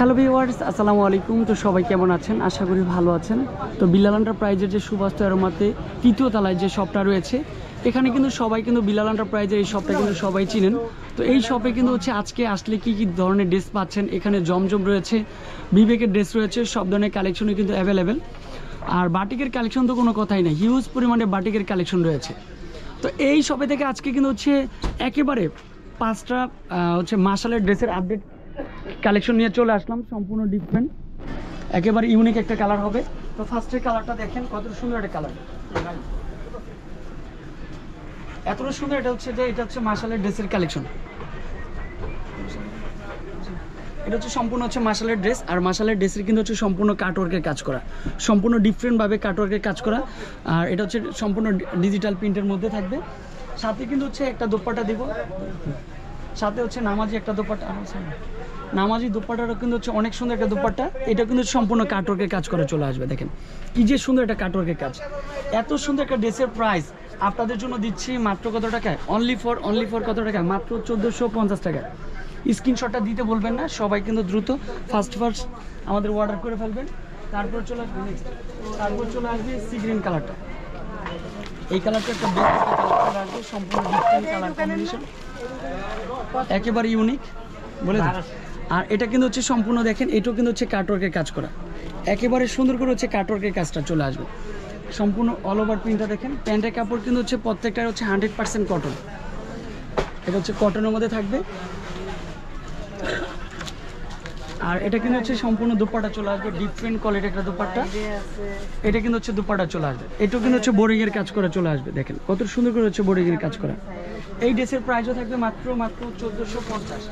Hello viewers আসসালামু আলাইকুম। তো সবাই কেমন আছেন? আশা করি ভালো আছেন। তো বিলাল এন্টারপ্রাইজের যে সুবাস্তু এরোমাতে তৃতীয় তলায় যে শপটা রয়েছে, এখানে কিন্তু সবাই কিন্তু বিলাল এন্টারপ্রাইজের এই শপটা কিন্তু সবাই চিনেন। তো এই শপে কিন্তু হচ্ছে আজকে আসলে কি কি ধরনের ড্রেস পাচ্ছেন, এখানে জমজম রয়েছে, বিবেকের ড্রেস রয়েছে, সব ধরনের কালেকশনই কিন্তু অ্যাভেলেবেল আর বাটিকের কালেকশন তো কোনো কথাই নেই হিউজ পরিমাণে বাটিকের কালেকশন রয়েছে। তো এই শপে থেকে আজকে কিন্তু হচ্ছে একেবারে পাঁচটা হচ্ছে মাসালের ড্রেসের আপডেট কালেকশন নিয়ে চলে আসলাম, সম্পূর্ণ ডিফারেন্ট একেবারে ইউনিক একটা কালার হবে। তো ফার্স্টের কালারটা দেখেন, কত সুন্দর একটা কালার এতটা সুন্দর এটা হচ্ছে যে, এটা হচ্ছে মাসালের ড্রেসের কালেকশন এটা হচ্ছে সম্পূর্ণ হচ্ছে মাসালের ড্রেস আর মাসালের ড্রেসের কিন্তু হচ্ছে সম্পূর্ণ কাটওয়ার্কের কাজ করা। সম্পূর্ণ ডিফারেন্টভাবে কাটওয়ার্কের কাজ করা। আর এটা হচ্ছে সম্পূর্ণ ডিজিটাল প্রিন্টের মধ্যে থাকবে। সাথে কিন্তু হচ্ছে একটা দোপাট্টা দিব। সাথে হচ্ছে নামাজি একটা sorry। নামাজি দোপাট্টারও কিন্তু হচ্ছে অনেক সুন্দর একটা দোপাট্টা। এটা কিন্তু সম্পূর্ণ কাটওয়ার্কের কাজ করে চলে আসবে, দেখেন। কি যে সুন্দর একটা কাটওয়ার্কের কাজ। এত সুন্দর একটা ড্রেসের প্রাইস আপনাদের জন্য দিচ্ছি মাত্র কত টাকায়? অনলি ফর অনলি ফর কত টাকায়? মাত্র চোদ্দোশো পঞ্চাশ টাকায়। স্ক্রিনশটটা দিতে বলবেন না, সবাই কিন্তু দ্রুত ফার্স্ট ফার্স্ট আমাদের অর্ডার করে ফেলবেন। তারপর চলে আসবে তারপর চলে আসবে সি গ্রিন কালারটা এই কালারটা একটা কালার আসবে, সম্পূর্ণ ডিফারেন্ট কালার কম্বিনেশন একেবারে ইউনিক বলে। আর এটা কিন্তু হচ্ছে সম্পূর্ণ দেখেন, এটাও কিন্তু হচ্ছে কাটওয়ার্কের কাজ করা। একেবারে সুন্দর করে হচ্ছে কাটওয়ার্কের কাজটা চলে আসবে। সম্পূর্ণ অল ওভার প্রিন্টটা দেখেন, প্যান্টের কাপড় কিন্তু হচ্ছে প্রত্যেকটা হচ্ছে হান্ড্রেড পার্সেন্ট কটন এটা হচ্ছে কটনের মধ্যে থাকবে। আর এটা কিন্তু হচ্ছে সম্পূর্ণ দুপাটা চলে আসবে ডিফারেন্ট কোয়ালিটির একটা দুপাট্টা। এটা কিন্তু হচ্ছে দুপাটা চলে আসবে। এটাও কিন্তু হচ্ছে বোরিং এর কাজ করা চলে আসবে, দেখেন। কত সুন্দর করে হচ্ছে বোরিং এর কাজ করা। এই ড্রেসের প্রাইসও থাকবে মাত্র মাত্র চোদ্দোশো পঞ্চাশ।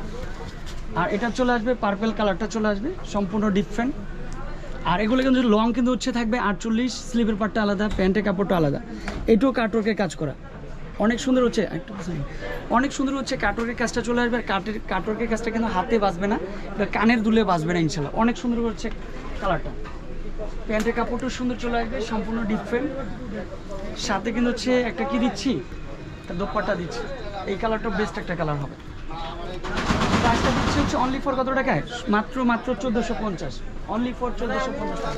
আর এটা চলে আসবে পার্পেল কালারটা চলে আসবে, সম্পূর্ণ ডিফারেন্ট আর এগুলো কিন্তু লং কিন্তু হচ্ছে থাকবে আটচল্লিশ স্লিপের পাটটা আলাদা প্যান্টের কাপড়টা আলাদা। এটাও কাটওয়ার্কের কাজ করা। অনেক সুন্দর হচ্ছে অনেক সুন্দর হচ্ছে কাটওয়ার্কের কাজটা চলে আসবে, আর কাটের কাজটা কিন্তু হাতে বাজবে না কানের দুলে বাজবে না, ইনশাল্লাহ। অনেক সুন্দর হচ্ছে কালারটা প্যান্টের কাপড়টাও সুন্দর চলে আসবে, সম্পূর্ণ ডিফারেন্ট সাথে কিন্তু হচ্ছে একটা কি দিচ্ছি? একটা দোপাট্টা দিচ্ছি। এই কালারটা বেস্ট একটা কালার হবে। প্রাইসটা হচ্ছে অনলি ফর কত টাকায়? মাত্র মাত্র চোদ্দোশো পঞ্চাশ। অনলি ফর চোদ্দোশো পঞ্চাশ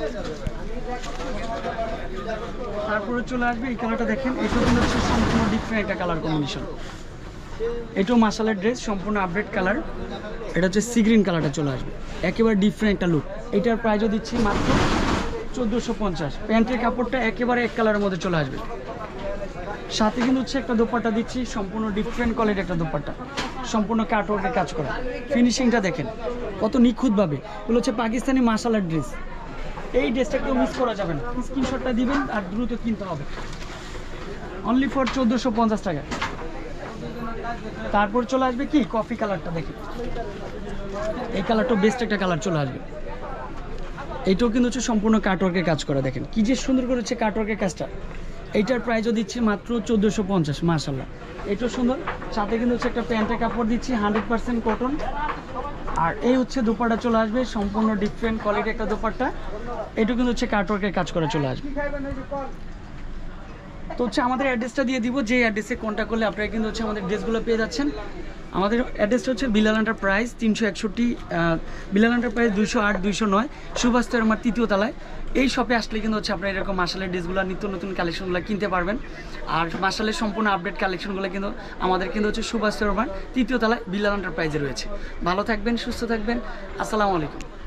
তারপরে চলে আসবে এই কালারটা দেখেন। এটা কিন্তু হচ্ছে সম্পূর্ণ ডিফারেন্ট একটা কালার কম্বিনেশন এটাও মাসালের ড্রেস সম্পূর্ণ আপডেট কালার এটা হচ্ছে সি গ্রিন কালারটা চলে আসবে। একেবারে ডিফারেন্ট একটা লুক এটার প্রাইসও দিচ্ছি মাত্র চোদ্দোশো পঞ্চাশ। প্যান্টের কাপড়টা একেবারে এক কালারের মধ্যে চলে আসবে। সাথে কিন্তু হচ্ছে একটা দোপাট্টা দিচ্ছি, সম্পূর্ণ ডিফারেন্ট কোয়ালিটির একটা দোপাট্টা। সম্পূর্ণ কাটওয়ার্কের কাজ করা। ফিনিশিংটা দেখেন, কত নিখুঁতভাবে। এগুলো হচ্ছে পাকিস্তানি মাসালার ড্রেস এই ড্রেসটা কেউ মিস করা যাবে না। স্ক্রিনশটটা দিবেন আর দ্রুত কিনতে হবে। অনলি ফর চোদ্দোশো পঞ্চাশ টাকা। তারপর চলে আসবে কি? কফি কালারটা দেখি এই কালারটা বেস্ট একটা কালার চলে আসবে। এইটাও কিন্তু হচ্ছে সম্পূর্ণ কাটওয়ার্কের কাজ করা। দেখেন, কি যে সুন্দর করে হচ্ছে কাটওয়ার্কের কাজটা। এইটার প্রাইসও দিচ্ছি মাত্র চোদ্দোশো পঞ্চাশ মার্শাল্লাহ এটাও সুন্দর। সাথে কিন্তু হচ্ছে একটা প্যান্টের কাপড় দিচ্ছি, হান্ড্রেড পার্সেন্ট কটন আর এই হচ্ছে দোপাট্টা চলে আসবে, সম্পূর্ণ ডিফারেন্ট কোয়ালিটি একটা দোপাট্টা। এটা কিন্তু হচ্ছে কাটওয়ার্কের কাজ করে চলে আসবে। তো হচ্ছে আমাদের অ্যাড্রেসটা দিয়ে দিব যে অ্যাড্রেসে কন্ট্যাক্ট করলে আপনারা কিন্তু হচ্ছে আমাদের ড্রেসগুলো পেয়ে যাচ্ছেন। আমাদের অ্যাড্রেসটা হচ্ছে বিলাল প্রাইস তিনশো একষট্টি বিলাল প্রাইস দুইশো আট, দুইশো নয়, সুভাষ আমার তৃতীয় তলায়। এই শপে আসলে কিন্তু হচ্ছে আপনারা এরকম মাসালের ড্রেসগুলো নিত্য নতুন কালেকশনগুলো কিনতে পারবেন। আর মাসালের সম্পূর্ণ আপডেট কালেকশনগুলো কিন্তু আমাদের কিন্তু হচ্ছে সুভাষ তৃতীয় তলায় বিলাল প্রাইজে রয়েছে। ভালো থাকবেন, সুস্থ থাকবেন। আসসালামু আলাইকুম।